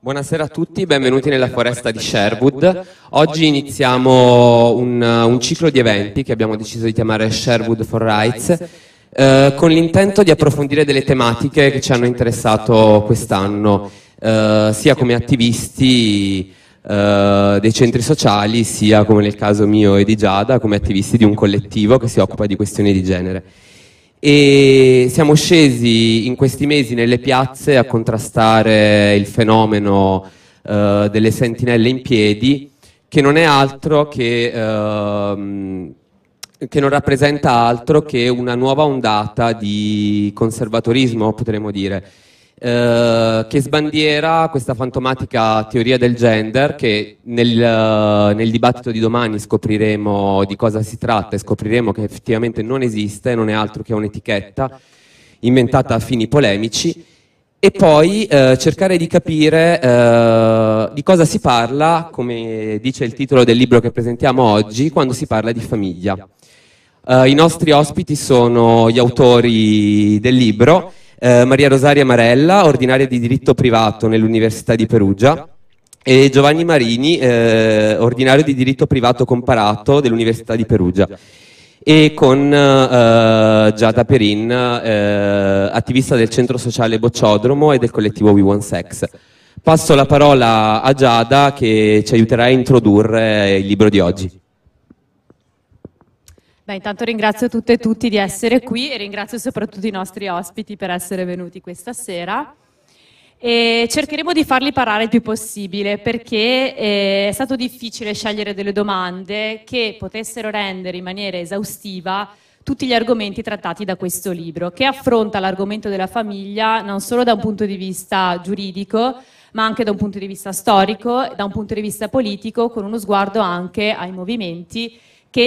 Buonasera a tutti, benvenuti nella foresta di Sherwood. Oggi iniziamo un, un ciclo di eventi che abbiamo deciso di chiamare Sherwood for Rights, eh, con l'intento di approfondire delle tematiche che ci hanno interessato quest'anno, eh, sia come attivisti eh, dei centri sociali, sia come nel caso mio e di Giada, come attivisti di un collettivo che si occupa di questioni di genere e siamo scesi in questi mesi nelle piazze a contrastare il fenomeno uh, delle sentinelle in piedi che non è altro che, uh, che non rappresenta altro che una nuova ondata di conservatorismo potremmo dire eh, che sbandiera questa fantomatica teoria del gender che nel, uh, nel, dibattito di domani scopriremo di cosa si tratta e scopriremo che effettivamente non esiste, non è altro che un'etichetta inventata a fini polemici e poi uh, cercare di capire di cosa si parla, come dice il titolo del libro che presentiamo oggi, quando si parla di famiglia. I nostri ospiti sono gli autori del libro eh, Maria Rosaria Marella, ordinaria di diritto privato nell'Università di Perugia, e Giovanni Marini, eh, ordinario di diritto privato comparato dell'Università di Perugia e con eh, Giada Perin, eh, attivista del centro sociale Bocciodromo e del collettivo We Want Sex. Passo la parola a Giada che ci aiuterà a introdurre il libro di oggi. Beh, intanto ringrazio tutte e tutti di essere qui e ringrazio soprattutto i nostri ospiti per essere venuti questa sera. E cercheremo di farli parlare il più possibile perché eh, è stato difficile scegliere delle domande che potessero rendere in maniera esaustiva tutti gli argomenti trattati da questo libro, che affronta l'argomento della famiglia non solo da un punto di vista giuridico, ma anche da un punto di vista storico, da un punto di vista politico, con uno sguardo anche ai movimenti che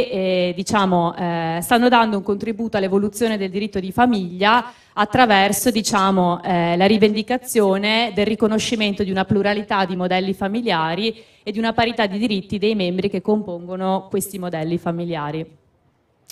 eh, diciamo, eh, stanno dando un contributo all'evoluzione del diritto di famiglia attraverso diciamo, eh, la rivendicazione del riconoscimento di una pluralità di modelli familiari e di una parità di diritti dei membri che compongono questi modelli familiari.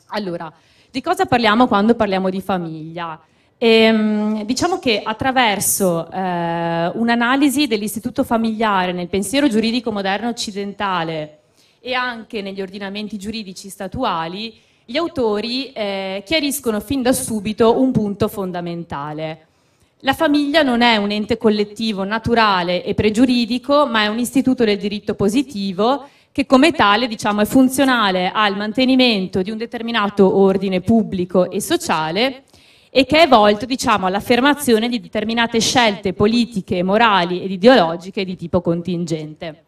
Allora, di cosa parliamo quando parliamo di famiglia? Ehm, diciamo che attraverso eh, un'analisi dell'istituto familiare nel pensiero giuridico moderno occidentale e anche negli ordinamenti giuridici statuali, gli autori eh, chiariscono fin da subito un punto fondamentale. La famiglia non è un ente collettivo naturale e pregiuridico, ma è un istituto del diritto positivo che come tale diciamo, è funzionale al mantenimento di un determinato ordine pubblico e sociale e che è volto diciamo, all'affermazione di determinate scelte politiche, morali ed ideologiche di tipo contingente.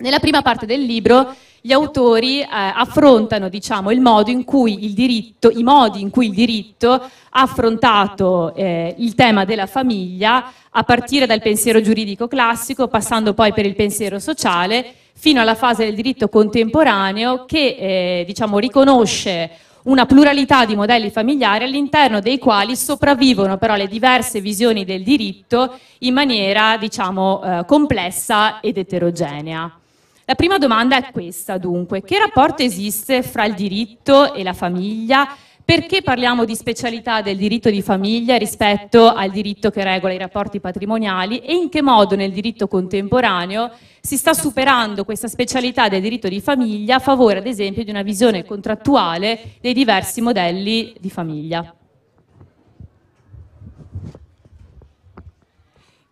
Nella prima parte del libro gli autori eh, affrontano diciamo, il modo in cui il diritto, i modi in cui il diritto ha affrontato eh, il tema della famiglia a partire dal pensiero giuridico classico, passando poi per il pensiero sociale, fino alla fase del diritto contemporaneo che eh, diciamo, riconosce una pluralità di modelli familiari all'interno dei quali sopravvivono però le diverse visioni del diritto in maniera diciamo, eh, complessa ed eterogenea. La prima domanda è questa dunque, che rapporto esiste fra il diritto e la famiglia? Perché parliamo di specialità del diritto di famiglia rispetto al diritto che regola i rapporti patrimoniali e in che modo nel diritto contemporaneo si sta superando questa specialità del diritto di famiglia a favore ad esempio di una visione contrattuale dei diversi modelli di famiglia?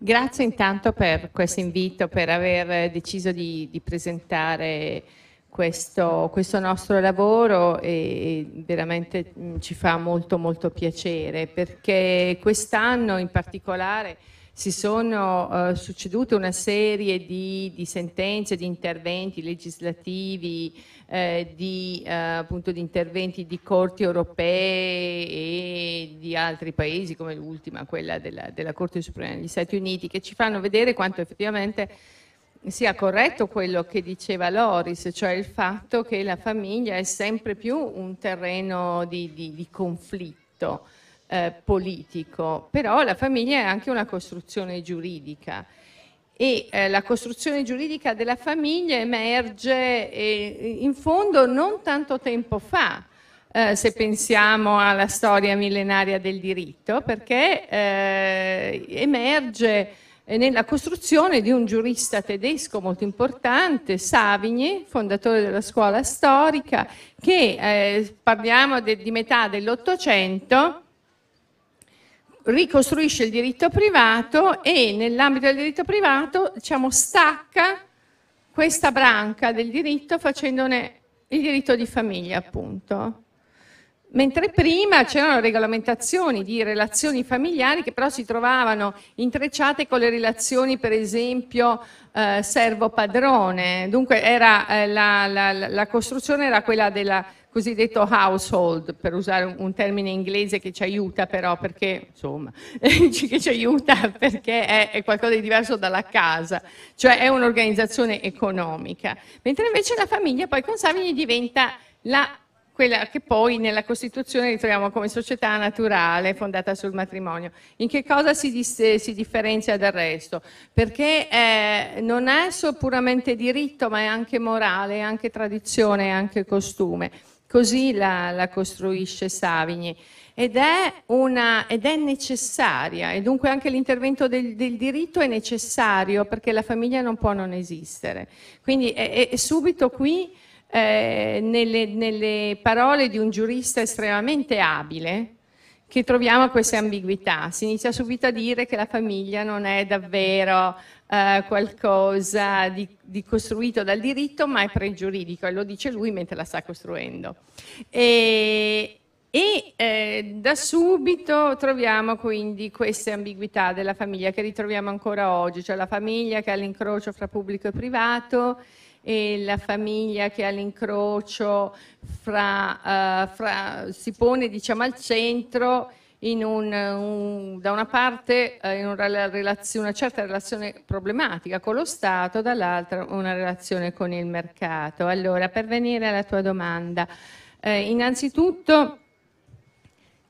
Grazie intanto per questo invito, per aver deciso di, di presentare questo, questo, nostro lavoro e veramente ci fa molto molto piacere perché quest'anno in particolare si sono uh, succedute una serie di, di, sentenze, di interventi legislativi, eh, di, uh, appunto, di, interventi di corti europee e di altri paesi, come l'ultima, quella della, della Corte Suprema degli Stati Uniti, che ci fanno vedere quanto effettivamente sia corretto quello che diceva Loris, cioè il fatto che la famiglia è sempre più un terreno di, di conflitto eh, politico, però la famiglia è anche una costruzione giuridica. E eh, la costruzione giuridica della famiglia emerge eh, in fondo non tanto tempo fa, eh, se pensiamo alla storia millenaria del diritto, perché eh, emerge nella costruzione di un giurista tedesco molto importante, Savigny, fondatore della scuola storica, che eh, parliamo de, di metà dell'Ottocento, ricostruisce il diritto privato e nell'ambito del diritto privato diciamo, stacca questa branca del diritto facendone il diritto di famiglia, appunto. Mentre prima c'erano regolamentazioni di relazioni familiari che però si trovavano intrecciate con le relazioni, per esempio, eh, servo-padrone. Dunque era, eh, la, la, la, costruzione era quella del cosiddetto household, per usare un, termine inglese che ci aiuta però perché, insomma, che ci aiuta perché è, è qualcosa di diverso dalla casa, cioè è un'organizzazione economica. Mentre invece la famiglia poi con Savini diventa la quella che poi nella Costituzione ritroviamo come società naturale fondata sul matrimonio. In che cosa si, si differenzia dal resto? Perché eh, non è solo puramente diritto, ma è anche morale, è anche tradizione, è anche costume. Così la, la costruisce Savigny. Ed è, una, ed è, necessaria, e dunque anche l'intervento del, del, diritto è necessario perché la famiglia non può non esistere. Quindi è, è subito qui eh, nelle, nelle parole di un giurista estremamente abile che troviamo queste ambiguità. Si inizia subito a dire che la famiglia non è davvero eh, qualcosa di, di, costruito dal diritto, ma è pregiuridico, e lo dice lui mentre la sta costruendo. E, e eh, da subito troviamo quindi queste ambiguità della famiglia che ritroviamo ancora oggi, cioè la famiglia che è all'incrocio fra pubblico e privato, e la famiglia che ha l'incrocio fra, uh, fra, si pone diciamo, al centro un, un, da una parte uh, in una, relazione, una certa relazione problematica con lo Stato, dall'altra una relazione con il mercato. Allora, per venire alla tua domanda, eh, innanzitutto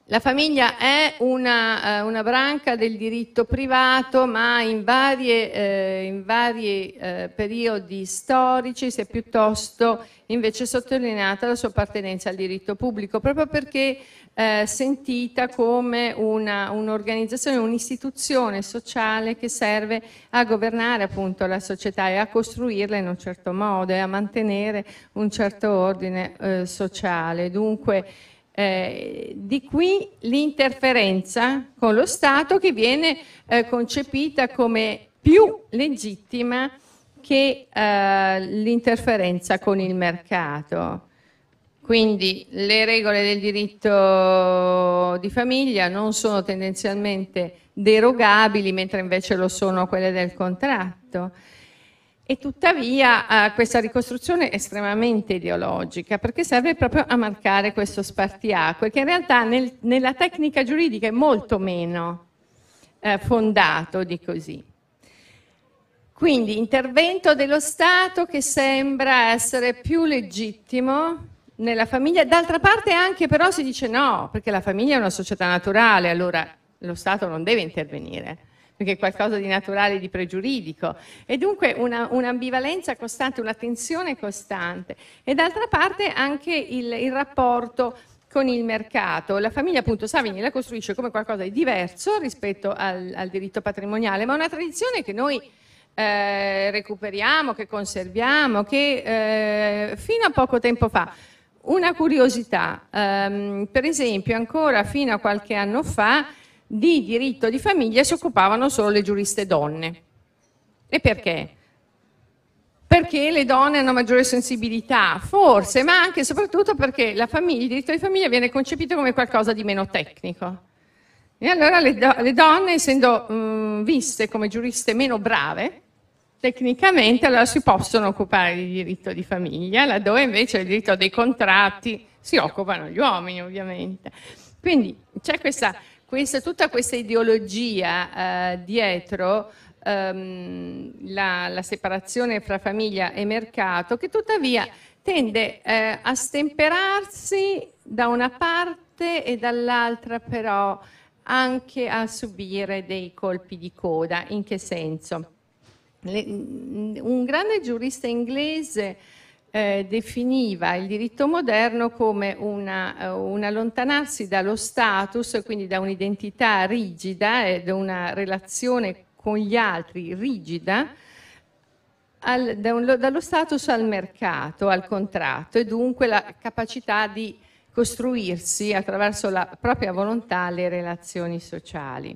la famiglia è una, eh, una, branca del diritto privato, ma in vari eh, eh, periodi storici si è piuttosto invece sottolineata la sua appartenenza al diritto pubblico, proprio perché eh, sentita come un'organizzazione, un un'istituzione sociale che serve a governare appunto la società e a costruirla in un certo modo e a mantenere un certo ordine eh, sociale. Dunque, eh, di qui l'interferenza con lo Stato che viene eh, concepita come più legittima che eh, l'interferenza con il mercato. Quindi le regole del diritto di famiglia non sono tendenzialmente derogabili, mentre invece lo sono quelle del contratto. E tuttavia eh, questa ricostruzione è estremamente ideologica perché serve proprio a marcare questo spartiacque che in realtà nel, nella tecnica giuridica è molto meno eh, fondato di così. Quindi intervento dello Stato che sembra essere più legittimo nella famiglia, d'altra parte anche però si dice no, perché la famiglia è una società naturale, allora lo Stato non deve intervenire perché è qualcosa di naturale, di pregiuridico, e dunque un'ambivalenza un costante, una tensione costante. E d'altra parte anche il, il rapporto con il mercato. La famiglia appunto Savini la costruisce come qualcosa di diverso rispetto al, al diritto patrimoniale, ma una tradizione che noi eh, recuperiamo, che conserviamo, che eh, fino a poco tempo fa una curiosità, ehm, per esempio ancora fino a qualche anno fa di diritto di famiglia si occupavano solo le giuriste donne. E perché? Perché le donne hanno maggiore sensibilità, forse, ma anche e soprattutto perché famiglia, il diritto di famiglia viene concepito come qualcosa di meno tecnico. E allora le, do, le donne, essendo mh, viste come giuriste meno brave, tecnicamente allora si possono occupare di diritto di famiglia, laddove invece il diritto dei contratti si occupano gli uomini, ovviamente. Quindi c'è questa questa, tutta questa ideologia eh, dietro ehm, la, la, separazione fra famiglia e mercato, che tuttavia tende eh, a stemperarsi da una parte e dall'altra però anche a subire dei colpi di coda. In che senso? Le, un grande giurista inglese eh, definiva il diritto moderno come una, eh, un allontanarsi dallo status, quindi da un'identità rigida e da una relazione con gli altri rigida al, da un, dallo status al mercato, al contratto e dunque la capacità di costruirsi attraverso la propria volontà le relazioni sociali.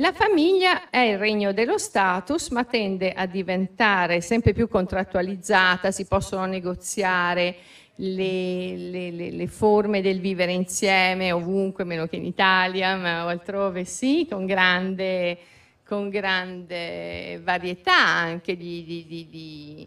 La famiglia è il regno dello status, ma tende a diventare sempre più contrattualizzata, si possono negoziare le, le, le, le, forme del vivere insieme ovunque, meno che in Italia, ma altrove sì, con grande, con grande varietà anche di, di, di,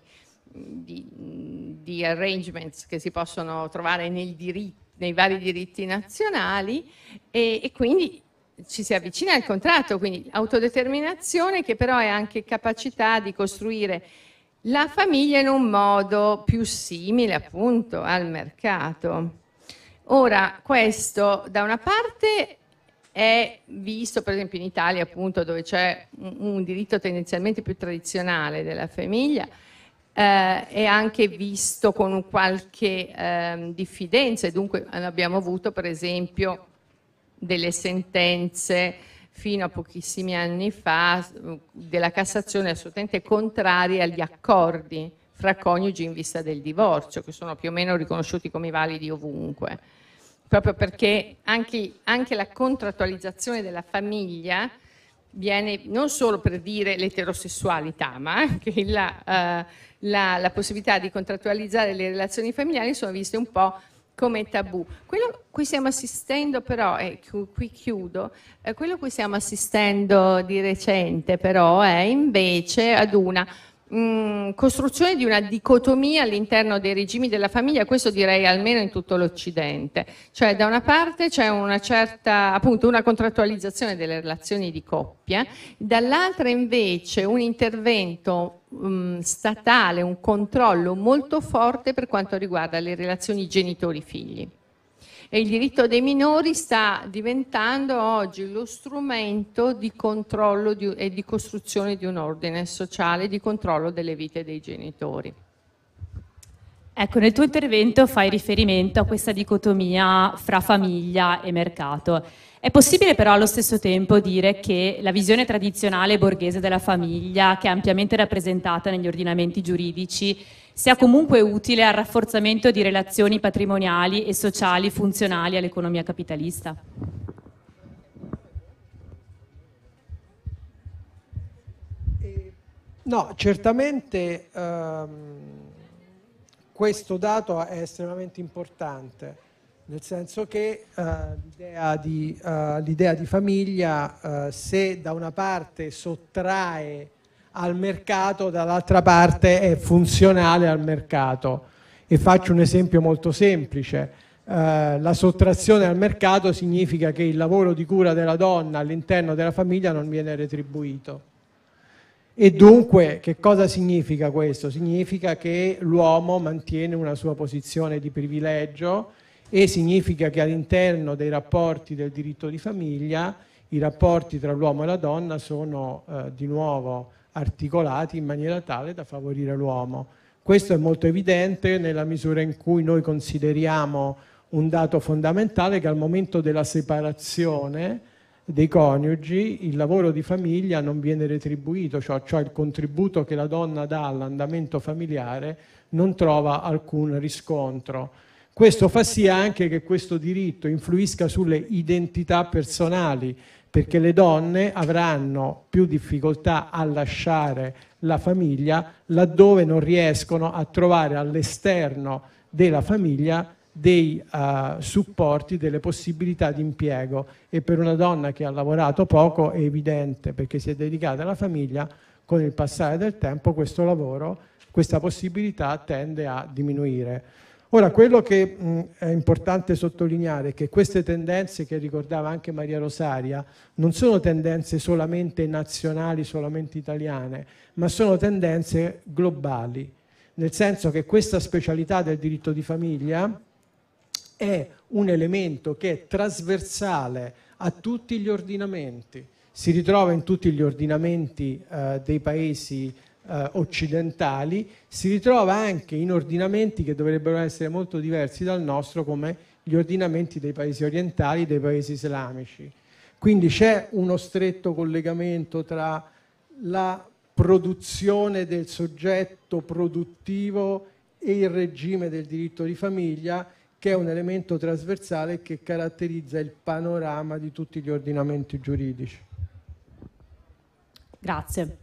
di, arrangements che si possono trovare diritto, nei vari diritti nazionali e, e quindi ci si avvicina al contratto, quindi autodeterminazione che però è anche capacità di costruire la famiglia in un modo più simile appunto al mercato. Ora, questo da una parte è visto per esempio in Italia appunto dove c'è un, un, diritto tendenzialmente più tradizionale della famiglia, eh, è anche visto con qualche eh, diffidenza e dunque abbiamo avuto per esempio delle sentenze fino a pochissimi anni fa della Cassazione assolutamente contrarie agli accordi fra coniugi in vista del divorzio, che sono più o meno riconosciuti come validi ovunque, proprio perché anche, anche la contrattualizzazione della famiglia viene non solo per dire l'eterosessualità, ma anche la, uh, la, la possibilità di contrattualizzare le relazioni familiari sono viste un po' come tabù. Quello cui stiamo assistendo però, e qui chiudo, eh, quello cui stiamo assistendo di recente però è invece ad una mh, costruzione di una dicotomia all'interno dei regimi della famiglia, questo direi almeno in tutto l'Occidente. Cioè da una parte c'è una certa, appunto, una contrattualizzazione delle relazioni di coppia, dall'altra invece un intervento mh, statale, un controllo molto forte per quanto riguarda le relazioni genitori-figli e il diritto dei minori sta diventando oggi lo strumento di controllo di, e di costruzione di un ordine sociale, di controllo delle vite dei genitori. Ecco, nel tuo intervento fai riferimento a questa dicotomia fra famiglia e mercato. È possibile però allo stesso tempo dire che la visione tradizionale borghese della famiglia, che è ampiamente rappresentata negli ordinamenti giuridici, sia comunque utile al rafforzamento di relazioni patrimoniali e sociali funzionali all'economia capitalista? No, certamente ehm, questo dato è estremamente importante, nel senso che eh, l'idea, di, eh, di, famiglia, eh, se da una parte sottrae al mercato, dall'altra parte è funzionale al mercato. E faccio un esempio molto semplice. Uh, la sottrazione al mercato significa che il lavoro di cura della donna all'interno della famiglia non viene retribuito. E dunque che cosa significa questo? Significa che l'uomo mantiene una sua posizione di privilegio e significa che all'interno dei rapporti del diritto di famiglia i rapporti tra l'uomo e la donna sono uh, di nuovo articolati in maniera tale da favorire l'uomo. Questo è molto evidente nella misura in cui noi consideriamo un dato fondamentale che al momento della separazione dei coniugi il lavoro di famiglia non viene retribuito, cioè, cioè il contributo che la donna dà all'andamento familiare non trova alcun riscontro. Questo fa sì anche che questo diritto influisca sulle identità personali perché le donne avranno più difficoltà a lasciare la famiglia laddove non riescono a trovare all'esterno della famiglia dei uh, supporti, delle possibilità di impiego e per una donna che ha lavorato poco è evidente perché si è dedicata alla famiglia, con il passare del tempo questo lavoro, questa possibilità tende a diminuire. Ora, quello che mh, è importante sottolineare è che queste tendenze che ricordava anche Maria Rosaria non sono tendenze solamente nazionali, solamente italiane, ma sono tendenze globali, nel senso che questa specialità del diritto di famiglia è un elemento che è trasversale a tutti gli ordinamenti, si ritrova in tutti gli ordinamenti eh, dei paesi eh, occidentali, si ritrova anche in ordinamenti che dovrebbero essere molto diversi dal nostro, come gli ordinamenti dei paesi orientali, dei paesi islamici. Quindi c'è uno stretto collegamento tra la produzione del soggetto produttivo e il regime del diritto di famiglia, che è un elemento trasversale che caratterizza il panorama di tutti gli ordinamenti giuridici. Grazie.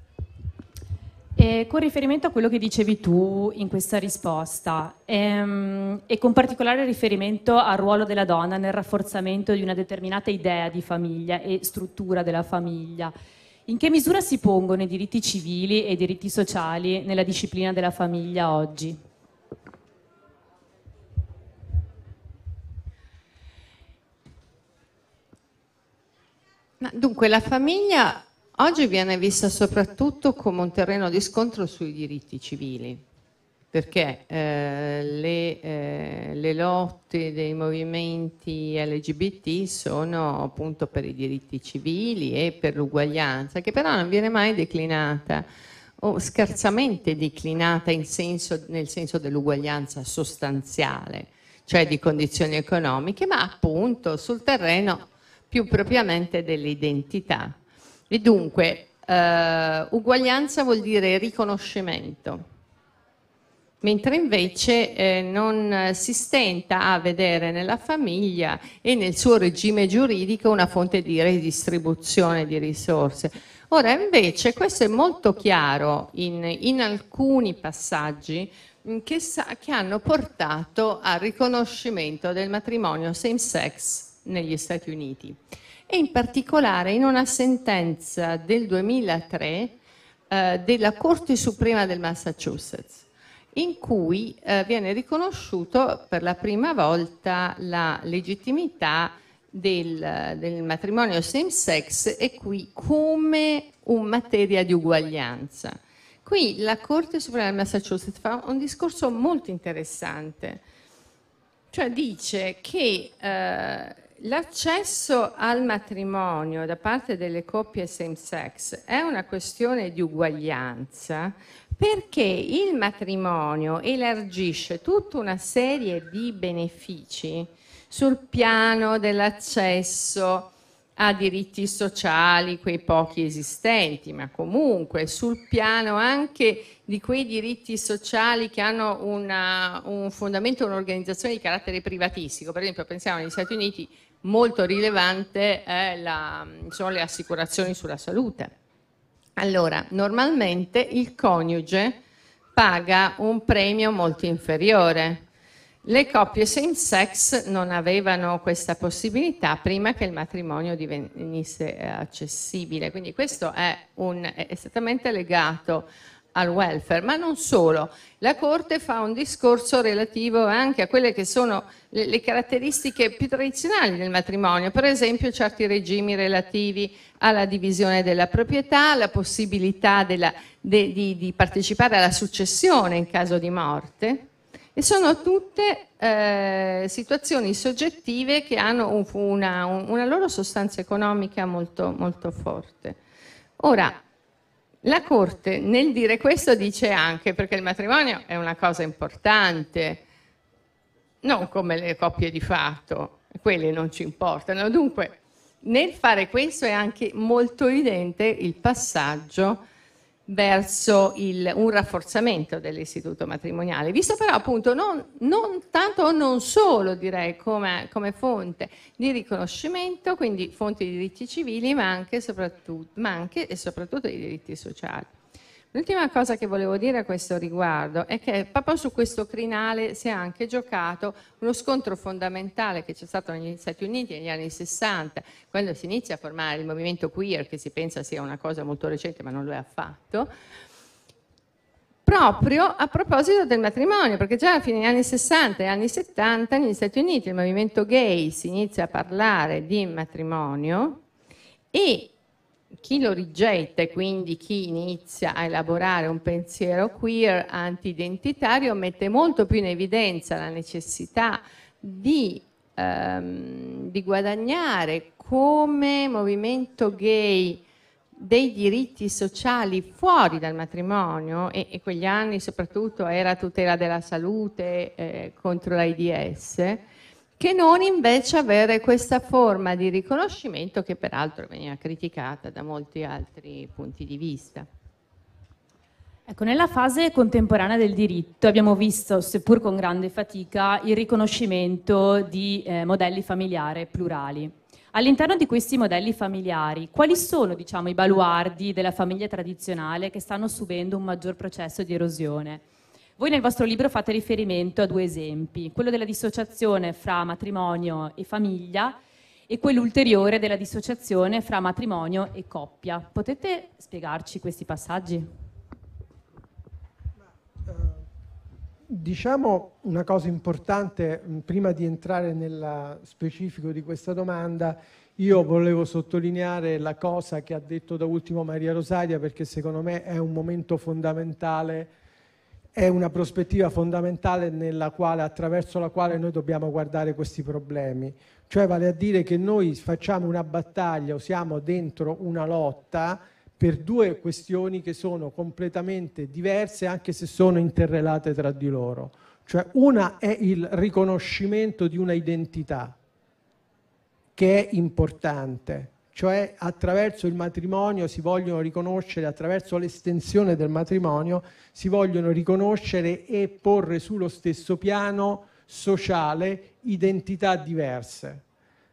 E con riferimento a quello che dicevi tu in questa risposta ehm, e con particolare riferimento al ruolo della donna nel rafforzamento di una determinata idea di famiglia e struttura della famiglia, in che misura si pongono i diritti civili e i diritti sociali nella disciplina della famiglia oggi? dunque, la famiglia oggi viene vista soprattutto come un terreno di scontro sui diritti civili, perché eh, le, eh, le, lotte dei movimenti LGBT sono appunto per i diritti civili e per l'uguaglianza, che però non viene mai declinata o scarsamente declinata senso, nel senso dell'uguaglianza sostanziale, cioè di condizioni economiche, ma appunto sul terreno più propriamente dell'identità. E dunque, eh, uguaglianza vuol dire riconoscimento, mentre invece eh, non si stenta a vedere nella famiglia e nel suo regime giuridico una fonte di redistribuzione di risorse. Ora invece questo è molto chiaro in, in alcuni passaggi mm, che, sa, che hanno portato al riconoscimento del matrimonio same sex negli Stati Uniti e in particolare in una sentenza del 2003 eh, della Corte Suprema del Massachusetts in cui eh, viene riconosciuto per la prima volta la legittimità del, del matrimonio same sex e qui come un materia di uguaglianza. Qui la Corte Suprema del Massachusetts fa un discorso molto interessante, cioè dice che eh, L'accesso al matrimonio da parte delle coppie same sex è una questione di uguaglianza perché il matrimonio elargisce tutta una serie di benefici sul piano dell'accesso a diritti sociali, quei pochi esistenti, ma comunque sul piano anche di quei diritti sociali che hanno una, un fondamento, un'organizzazione di carattere privatistico. Per esempio pensiamo agli Stati Uniti molto rilevante la, sono le assicurazioni sulla salute. Allora, normalmente il coniuge paga un premio molto inferiore. Le coppie same sex non avevano questa possibilità prima che il matrimonio divenisse accessibile, quindi questo è, un, è estremamente legato al welfare, ma non solo. La Corte fa un discorso relativo anche a quelle che sono le, le, caratteristiche più tradizionali del matrimonio, per esempio certi regimi relativi alla divisione della proprietà, la possibilità della, de, di, di, partecipare alla successione in caso di morte, e sono tutte eh, situazioni soggettive che hanno un, una, una, loro sostanza economica molto, molto forte. Ora, la Corte nel dire questo dice anche, perché il matrimonio è una cosa importante, non come le coppie di fatto, quelle non ci importano. Dunque, nel fare questo è anche molto evidente il passaggio verso il, un rafforzamento dell'istituto matrimoniale, visto però appunto non, non tanto o non solo direi come, come, fonte di riconoscimento, quindi fonte di diritti civili, ma anche, ma anche e soprattutto di diritti sociali. L'ultima cosa che volevo dire a questo riguardo è che proprio su questo crinale si è anche giocato uno scontro fondamentale che c'è stato negli Stati Uniti negli anni 60, quando si inizia a formare il movimento queer, che si pensa sia una cosa molto recente ma non lo è affatto, proprio a proposito del matrimonio, perché già a fine degli anni 60 e anni 70 negli Stati Uniti il movimento gay si inizia a parlare di matrimonio e chi lo rigetta e quindi chi inizia a elaborare un pensiero queer anti-identitario mette molto più in evidenza la necessità di, ehm, di guadagnare come movimento gay dei diritti sociali fuori dal matrimonio e, e quegli anni soprattutto era tutela della salute eh, contro l'AIDS che non invece avere questa forma di riconoscimento che peraltro veniva criticata da molti altri punti di vista. Ecco, nella fase contemporanea del diritto abbiamo visto, seppur con grande fatica, il riconoscimento di eh, modelli familiari plurali. All'interno di questi modelli familiari, quali sono diciamo, i baluardi della famiglia tradizionale che stanno subendo un maggior processo di erosione? Voi nel vostro libro fate riferimento a due esempi, quello della dissociazione fra matrimonio e famiglia e quello ulteriore della dissociazione fra matrimonio e coppia. Potete spiegarci questi passaggi? Diciamo una cosa importante, prima di entrare nel specifico di questa domanda, io volevo sottolineare la cosa che ha detto da ultimo Maria Rosaria perché secondo me è un momento fondamentale, è una prospettiva fondamentale attraverso la quale noi dobbiamo guardare questi problemi. Cioè vale a dire che noi facciamo una battaglia o siamo dentro una lotta per due questioni che sono completamente diverse anche se sono interrelate tra di loro. Cioè una è il riconoscimento di una identità che è importante, cioè attraverso il matrimonio si vogliono riconoscere, attraverso l'estensione del matrimonio si vogliono riconoscere e porre sullo stesso piano sociale identità diverse.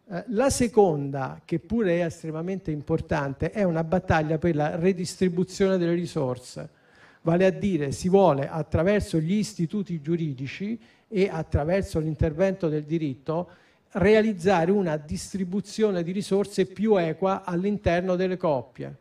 Eh, la seconda, che pure è estremamente importante, è una battaglia per la redistribuzione delle risorse, vale a dire si vuole attraverso gli istituti giuridici e attraverso l'intervento del diritto realizzare una distribuzione di risorse più equa all'interno delle coppie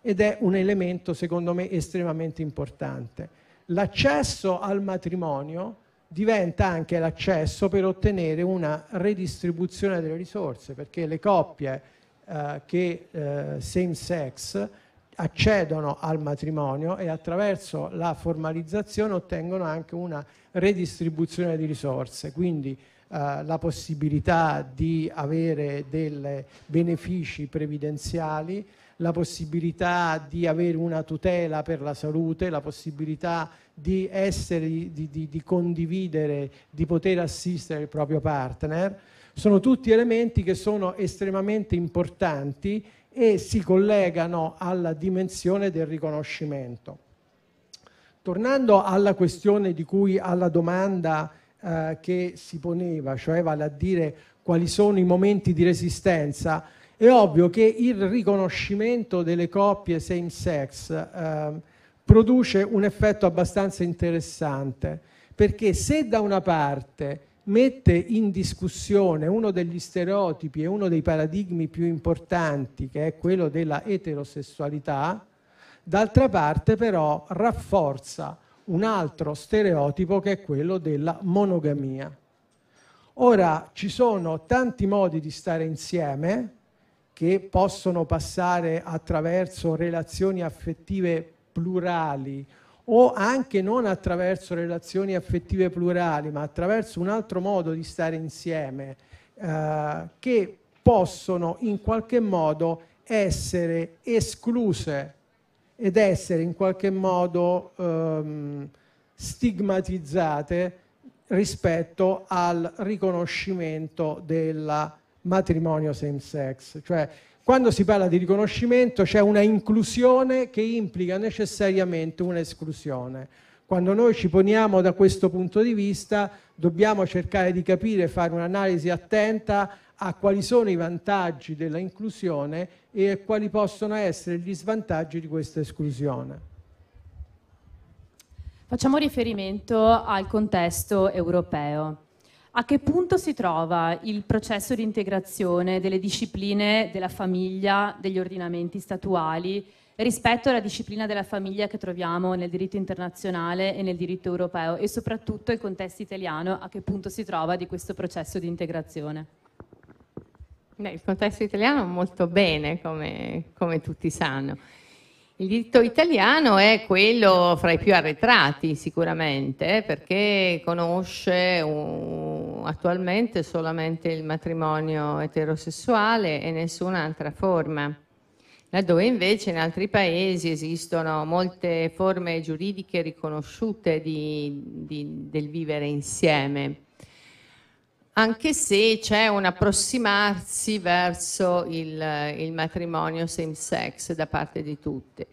ed è un elemento secondo me estremamente importante. L'accesso al matrimonio diventa anche l'accesso per ottenere una redistribuzione delle risorse, perché le coppie eh, che eh, same sex accedono al matrimonio e attraverso la formalizzazione ottengono anche una redistribuzione di risorse, quindi la possibilità di avere dei benefici previdenziali, la possibilità di avere una tutela per la salute, la possibilità di essere, di, di, di condividere, di poter assistere il proprio partner, sono tutti elementi che sono estremamente importanti e si collegano alla dimensione del riconoscimento. Tornando alla questione di cui, alla domanda eh, che si poneva, cioè vale a dire quali sono i momenti di resistenza, è ovvio che il riconoscimento delle coppie same sex eh, produce un effetto abbastanza interessante, perché se da una parte mette in discussione uno degli stereotipi e uno dei paradigmi più importanti, che è quello della eterosessualità, d'altra parte però rafforza un altro stereotipo che è quello della monogamia. Ora ci sono tanti modi di stare insieme che possono passare attraverso relazioni affettive plurali o anche non attraverso relazioni affettive plurali, ma attraverso un altro modo di stare insieme, eh, che possono in qualche modo essere escluse ed essere in qualche modo ehm, stigmatizzate rispetto al riconoscimento del matrimonio same sex. Cioè, quando si parla di riconoscimento c'è una inclusione che implica necessariamente un'esclusione. Quando noi ci poniamo da questo punto di vista dobbiamo cercare di capire, fare un'analisi attenta a quali sono i vantaggi della inclusione e quali possono essere gli svantaggi di questa esclusione. Facciamo riferimento al contesto europeo. A che punto si trova il processo di integrazione delle discipline della famiglia, degli ordinamenti statuali, rispetto alla disciplina della famiglia che troviamo nel diritto internazionale e nel diritto europeo e soprattutto il contesto italiano, a che punto si trova di questo processo di integrazione? Beh, il contesto italiano molto bene, come, come tutti sanno. Il diritto italiano è quello fra i più arretrati sicuramente perché conosce un, attualmente solamente il matrimonio eterosessuale e nessun'altra forma, laddove invece in altri paesi esistono molte forme giuridiche riconosciute di, di, del vivere insieme. Anche se c'è un approssimarsi verso il, il matrimonio same sex da parte di tutte.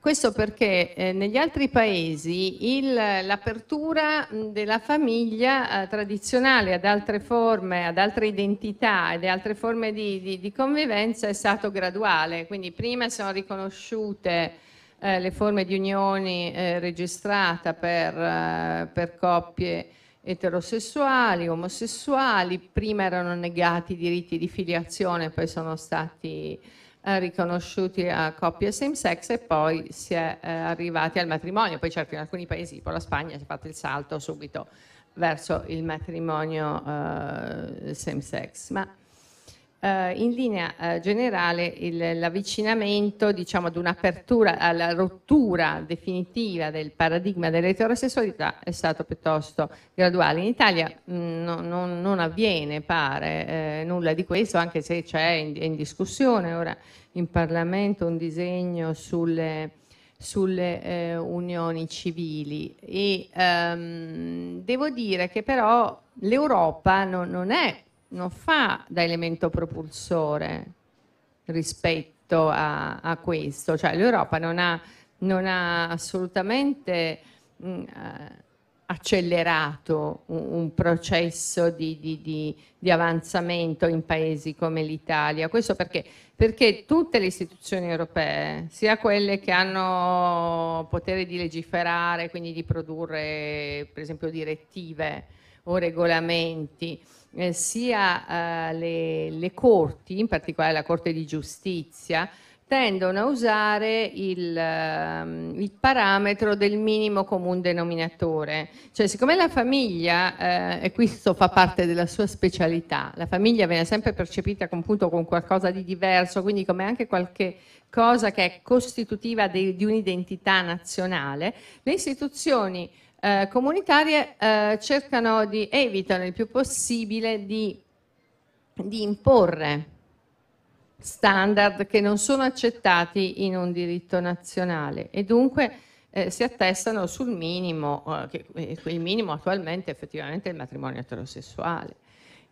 Questo perché eh, negli altri paesi l'apertura della famiglia eh, tradizionale ad altre forme, ad altre identità ed altre forme di, di, di, convivenza è stato graduale, quindi prima sono riconosciute eh, le forme di unioni eh, registrata per, eh, per coppie eterosessuali, omosessuali, prima erano negati i diritti di filiazione, poi sono stati eh, riconosciuti a coppie same sex e poi si è eh, arrivati al matrimonio, poi certo in alcuni paesi, tipo la Spagna, si è fatto il salto subito verso il matrimonio eh, same sex. Ma Uh, in linea uh, generale l'avvicinamento diciamo, ad un'apertura, alla rottura definitiva del paradigma dell'eterosessualità è stato piuttosto graduale. In Italia mh, mm, no, non, non, avviene, pare, eh, nulla di questo, anche se c'è in, in, discussione ora in Parlamento un disegno sulle, sulle eh, unioni civili. E, um, devo dire che però l'Europa non, non è non fa da elemento propulsore rispetto a, a questo, cioè l'Europa non ha, non ha assolutamente mh, mm, eh, accelerato un, un processo di, di, di, di, avanzamento in paesi come l'Italia. Questo perché? Perché tutte le istituzioni europee, sia quelle che hanno potere di legiferare, quindi di produrre per esempio direttive o regolamenti, eh, sia eh, le, le, corti, in particolare la Corte di Giustizia, tendono a usare il, uh, il, parametro del minimo comune denominatore. Cioè, siccome la famiglia, eh, e questo fa parte della sua specialità, la famiglia viene sempre percepita con, appunto, con qualcosa di diverso, quindi come anche qualche cosa che è costitutiva di, di un'identità nazionale, le istituzioni eh, comunitarie eh, cercano di, evitano il più possibile di, di imporre standard che non sono accettati in un diritto nazionale e dunque eh, si attestano sul minimo, eh, che eh, il minimo attualmente effettivamente è il matrimonio eterosessuale.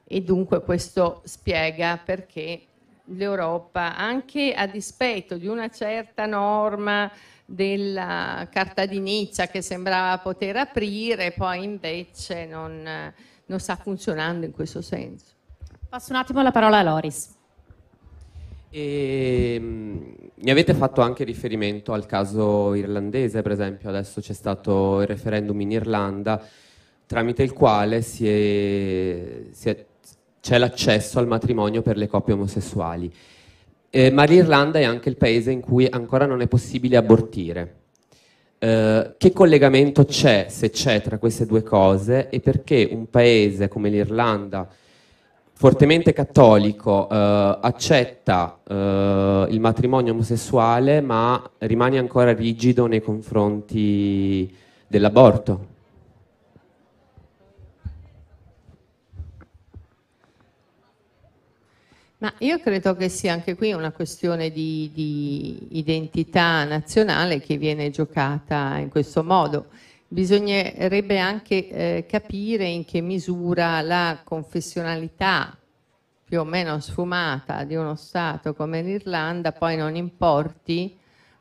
E dunque questo spiega perché l'Europa, anche a dispetto di una certa norma della carta di Nizza che sembrava poter aprire, poi invece non, non sta funzionando in questo senso. Passo un attimo la parola a Loris. E, mh, mi avete fatto anche riferimento al caso irlandese, per esempio, adesso c'è stato il referendum in Irlanda tramite il quale si è, si è, c'è l'accesso al matrimonio per le coppie omosessuali. Eh, ma l'Irlanda è anche il paese in cui ancora non è possibile abortire. Eh, che collegamento c'è, se c'è, tra queste due cose e perché un paese come l'Irlanda, fortemente cattolico, eh, accetta eh, il matrimonio omosessuale ma rimane ancora rigido nei confronti dell'aborto? Ma io credo che sia anche qui una questione di, di, identità nazionale che viene giocata in questo modo. Bisognerebbe anche eh, capire in che misura la confessionalità più o meno sfumata di uno Stato come l'Irlanda poi non importi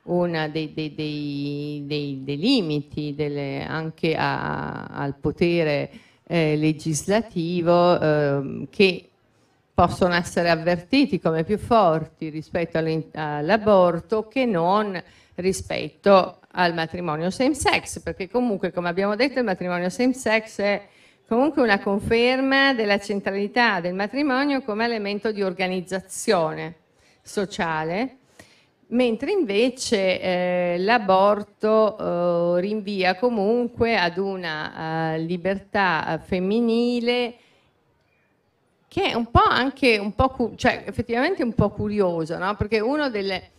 uno dei, dei, dei, dei, limiti delle, anche a, al potere eh, legislativo eh, che possono essere avvertiti come più forti rispetto all'aborto che non rispetto al matrimonio same sex, perché comunque, come abbiamo detto, il matrimonio same sex è comunque una conferma della centralità del matrimonio come elemento di organizzazione sociale, mentre invece eh, l'aborto eh, rinvia comunque ad una uh, libertà femminile che è un po' anche un po', cioè effettivamente un po' curioso, no? perché uno delle,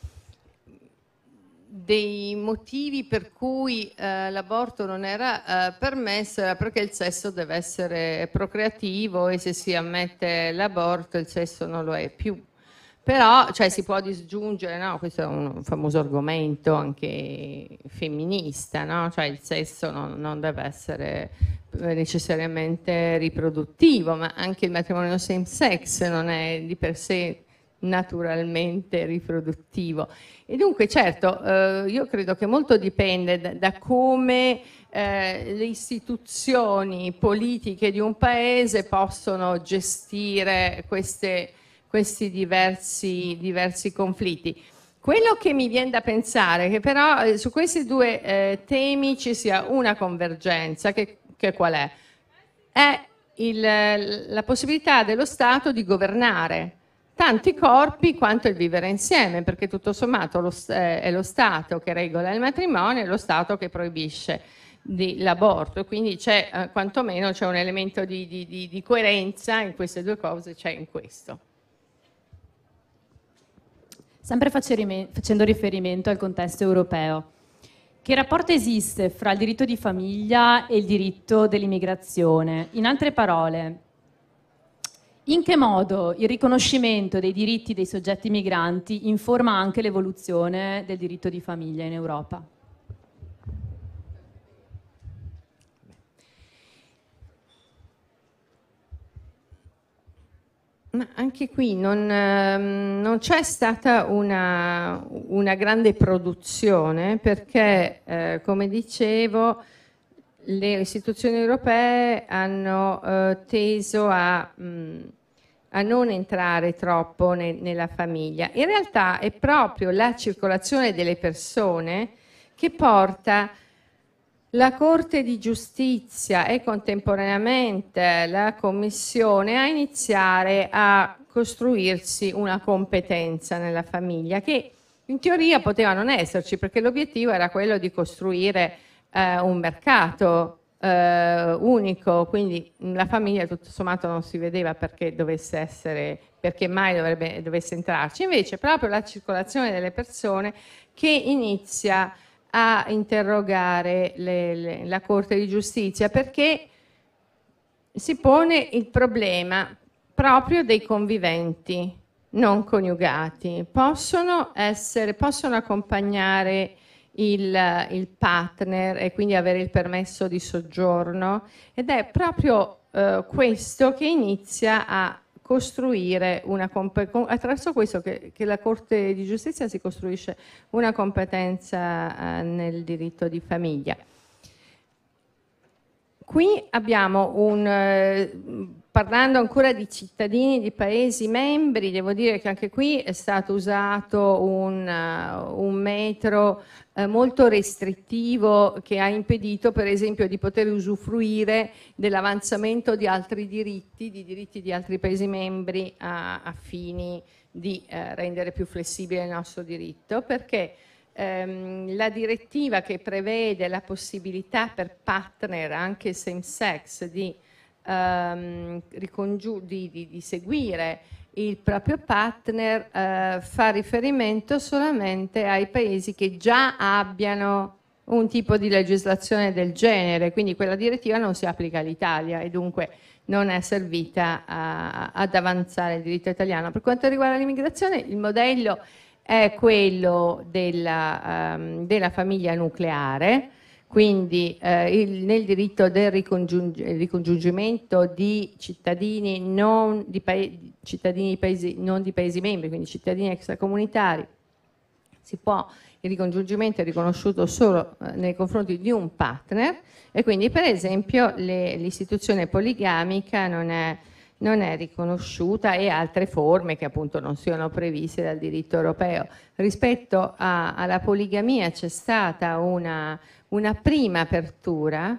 dei motivi per cui eh, l'aborto non era eh, permesso era perché il sesso deve essere procreativo e se si ammette l'aborto il sesso non lo è più. Però cioè, si può disgiungere, no? questo è un famoso argomento anche femminista, no? cioè il sesso non, non deve essere eh, necessariamente riproduttivo, ma anche il matrimonio same sex non è di per sé naturalmente riproduttivo. E dunque, certo, eh, io credo che molto dipende da, da come eh, le istituzioni politiche di un paese possono gestire queste, questi diversi, diversi conflitti. Quello che mi viene da pensare è che però eh, su questi due eh, temi ci sia una convergenza, che, che qual è? È il, la possibilità dello Stato di governare tanti corpi quanto il vivere insieme, perché tutto sommato lo, eh, è lo Stato che regola il matrimonio e lo Stato che proibisce l'aborto, quindi c'è eh, quantomeno c'è un elemento di, di, di, di coerenza in queste due cose, c'è in questo. Sempre facendo riferimento al contesto europeo, che rapporto esiste fra il diritto di famiglia e il diritto dell'immigrazione? In altre parole, in che modo il riconoscimento dei diritti dei soggetti migranti informa anche l'evoluzione del diritto di famiglia in Europa? Ma anche qui non, ehm, non c'è stata una, una, grande produzione perché, eh, come dicevo, le istituzioni europee hanno eh, teso a, mh, a, non entrare troppo ne, nella famiglia. In realtà è proprio la circolazione delle persone che porta la Corte di Giustizia e contemporaneamente la Commissione a iniziare a costruirsi una competenza nella famiglia che in teoria poteva non esserci perché l'obiettivo era quello di costruire eh, un mercato eh, unico, quindi la famiglia tutto sommato non si vedeva perché dovesse essere, perché mai dovrebbe, dovesse entrarci, invece proprio la circolazione delle persone che inizia a interrogare le, le, la Corte di Giustizia perché si pone il problema proprio dei conviventi non coniugati. Possono, essere, possono accompagnare il, il, partner e quindi avere il permesso di soggiorno ed è proprio eh, questo che inizia a costruire una attraverso questo che, che, la Corte di Giustizia si costruisce una competenza eh, nel diritto di famiglia. Qui abbiamo un, eh, parlando ancora di cittadini di Paesi membri, devo dire che anche qui è stato usato un, uh, un metro uh, molto restrittivo che ha impedito per esempio di poter usufruire dell'avanzamento di altri diritti, di diritti di altri Paesi membri a, a fini di uh, rendere più flessibile il nostro diritto, perché ehm, la direttiva che prevede la possibilità per partner anche same sex di, ehm, di, di, di seguire il proprio partner eh, fa riferimento solamente ai paesi che già abbiano un tipo di legislazione del genere, quindi quella direttiva non si applica all'Italia e dunque non è servita a, ad avanzare il diritto italiano. Per quanto riguarda l'immigrazione, il modello è quello della, um, della famiglia nucleare, quindi eh, il, nel diritto del ricongiungimento di cittadini, non di, cittadini di paesi, non di paesi membri, quindi cittadini extracomunitari, può, il ricongiungimento è riconosciuto solo eh, nei confronti di un partner. E quindi per esempio l'istituzione poligamica non è non è riconosciuta e altre forme che appunto non siano previste dal diritto europeo. Rispetto a, alla poligamia c'è stata una, una, prima apertura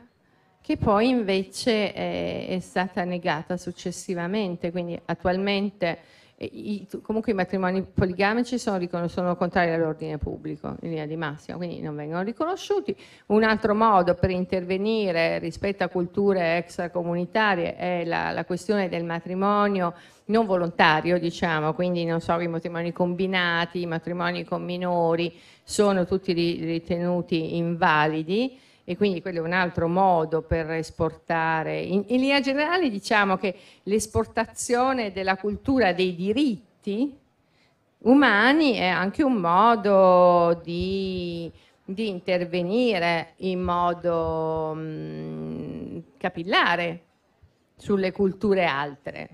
che poi invece è, è stata negata successivamente, quindi attualmente i, comunque i matrimoni poligamici sono, sono contrari all'ordine pubblico in linea di massima, quindi non vengono riconosciuti. Un altro modo per intervenire rispetto a culture extracomunitarie è la, la questione del matrimonio non volontario, diciamo, quindi non so, i matrimoni combinati, i matrimoni con minori sono tutti ritenuti invalidi e quindi quello è un altro modo per esportare. In, in linea generale diciamo che l'esportazione della cultura dei diritti umani è anche un modo di, di intervenire in modo mh, mm, capillare sulle culture altre,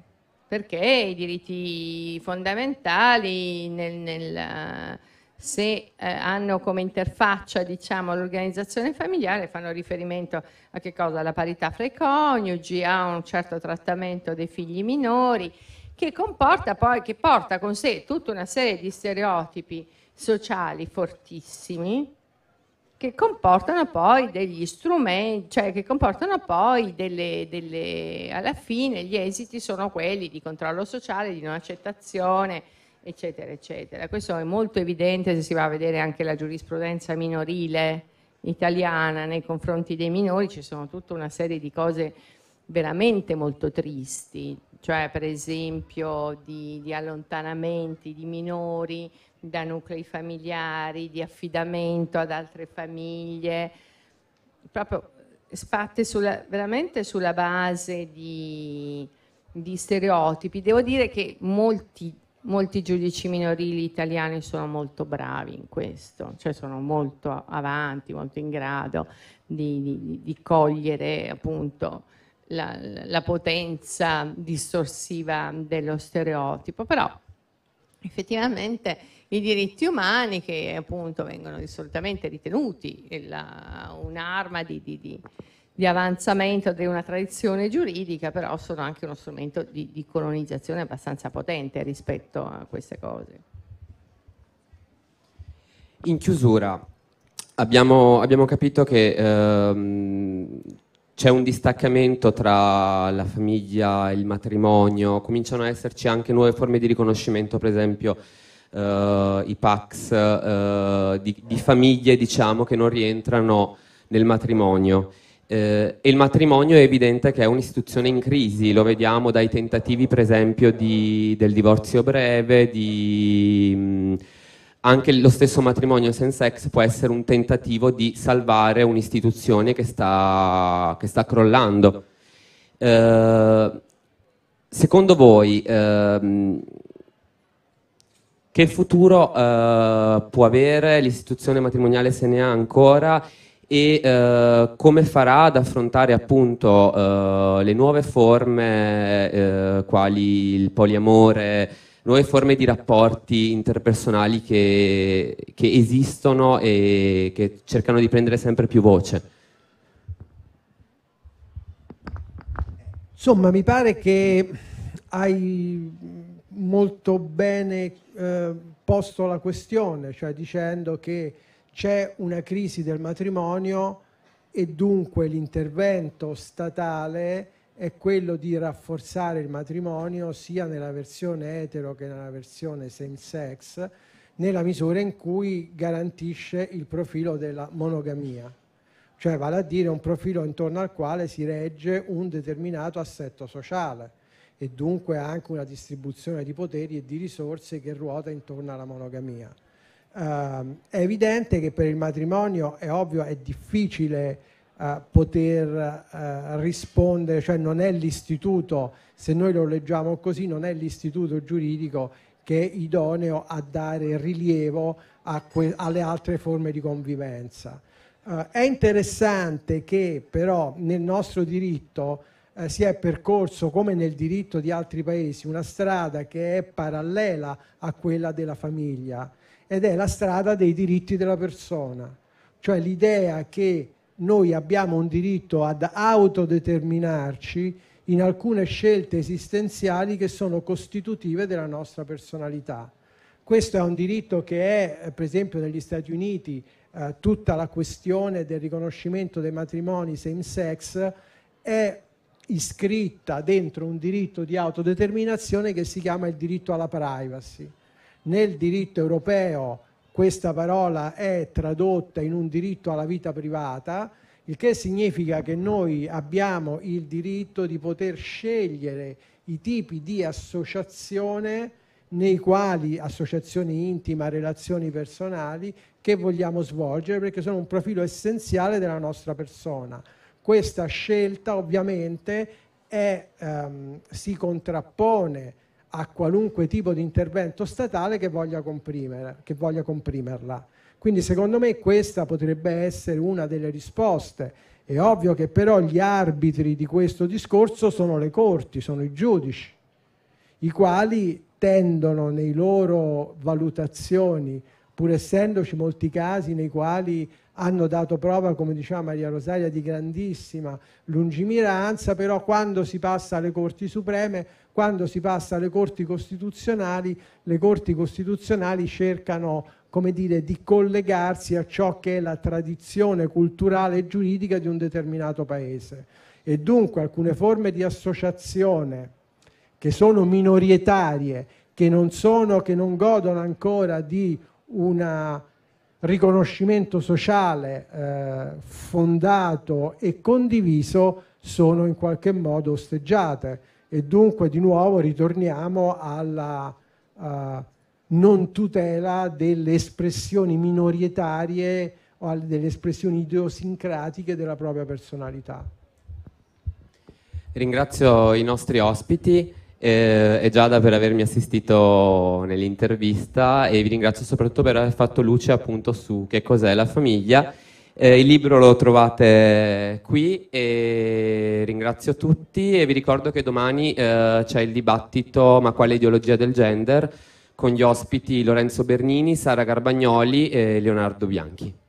perché i diritti fondamentali nel, nel, se eh, hanno come interfaccia diciamo, l'organizzazione familiare fanno riferimento a che cosa? Alla parità fra i coniugi, a un certo trattamento dei figli minori, che comporta poi, che porta con sé tutta una serie di stereotipi sociali fortissimi che comportano poi degli strumenti, cioè che comportano poi delle, delle, alla fine gli esiti sono quelli di controllo sociale, di non accettazione, eccetera, eccetera. Questo è molto evidente se si va a vedere anche la giurisprudenza minorile italiana nei confronti dei minori, ci sono tutta una serie di cose veramente molto tristi, cioè per esempio di, di allontanamenti di minori da nuclei familiari, di affidamento ad altre famiglie, proprio fatte veramente sulla base di, di, stereotipi. Devo dire che molti, molti giudici minorili italiani sono molto bravi in questo, cioè sono molto avanti, molto in grado di, di, di cogliere appunto la, la potenza distorsiva dello stereotipo, però effettivamente i diritti umani che appunto vengono solitamente ritenuti un'arma di, di, di, avanzamento di una tradizione giuridica, però sono anche uno strumento di, di colonizzazione abbastanza potente rispetto a queste cose. In chiusura, abbiamo, abbiamo capito che ehm, c'è un distaccamento tra la famiglia e il matrimonio, cominciano ad esserci anche nuove forme di riconoscimento, per esempio eh, i PAX eh, di, di, famiglie diciamo, che non rientrano nel matrimonio. Eh, e il matrimonio è evidente che è un'istituzione in crisi, lo vediamo dai tentativi per esempio di, del divorzio breve, di... Mh, anche lo stesso matrimonio senza ex può essere un tentativo di salvare un'istituzione che sta, che sta crollando. Eh, secondo voi, eh, che futuro eh, può avere l'istituzione matrimoniale se ne ha ancora e eh, come farà ad affrontare appunto eh, le nuove forme eh, quali il poliamore, nuove forme di rapporti interpersonali che, che esistono e che cercano di prendere sempre più voce. Insomma, mi pare che hai molto bene eh, posto la questione, cioè dicendo che c'è una crisi del matrimonio e dunque l'intervento statale è quello di rafforzare il matrimonio sia nella versione etero che nella versione same sex, nella misura in cui garantisce il profilo della monogamia, cioè vale a dire un profilo intorno al quale si regge un determinato assetto sociale e dunque anche una distribuzione di poteri e di risorse che ruota intorno alla monogamia. Uh, è evidente che per il matrimonio è ovvio, è difficile uh, poter uh, rispondere, cioè non è l'istituto, se noi lo leggiamo così, non è l'istituto giuridico che è idoneo a dare rilievo alle altre forme di convivenza. è interessante che però nel nostro diritto eh, si è percorso, come nel diritto di altri paesi, una strada che è parallela a quella della famiglia ed è la strada dei diritti della persona, cioè l'idea che noi abbiamo un diritto ad autodeterminarci in alcune scelte esistenziali che sono costitutive della nostra personalità. Questo è un diritto che è, per esempio, negli Stati Uniti, eh, tutta la questione del riconoscimento dei matrimoni same sex è iscritta dentro un diritto di autodeterminazione che si chiama il diritto alla privacy. Nel diritto europeo questa parola è tradotta in un diritto alla vita privata, il che significa che noi abbiamo il diritto di poter scegliere i tipi di associazione nei quali associazioni intima, relazioni personali che vogliamo svolgere perché sono un profilo essenziale della nostra persona questa scelta ovviamente è, ehm, si contrappone a qualunque tipo di intervento statale che voglia, che voglia comprimerla. Quindi secondo me questa potrebbe essere una delle risposte. È ovvio che però gli arbitri di questo discorso sono le corti, sono i giudici, i quali tendono nei loro valutazioni, pur essendoci molti casi nei quali hanno dato prova, come diceva Maria Rosaria, di grandissima lungimiranza, però quando si passa alle Corti Supreme, quando si passa alle Corti Costituzionali, le Corti Costituzionali cercano come dire, di collegarsi a ciò che è la tradizione culturale e giuridica di un determinato paese. E dunque alcune forme di associazione che sono minorietarie, che non, sono, che non godono ancora di un riconoscimento sociale eh, fondato e condiviso, sono in qualche modo osteggiate. E dunque di nuovo ritorniamo alla... Uh, non tutela delle espressioni minorietarie o delle espressioni idiosincratiche della propria personalità. Ringrazio i nostri ospiti eh, e Giada per avermi assistito nell'intervista e vi ringrazio soprattutto per aver fatto luce appunto su che cos'è la famiglia. Eh, il libro lo trovate qui e ringrazio tutti e vi ricordo che domani eh, c'è il dibattito Ma quale ideologia del gender? con gli ospiti Lorenzo Bernini, Sara Garbagnoli e Leonardo Bianchi.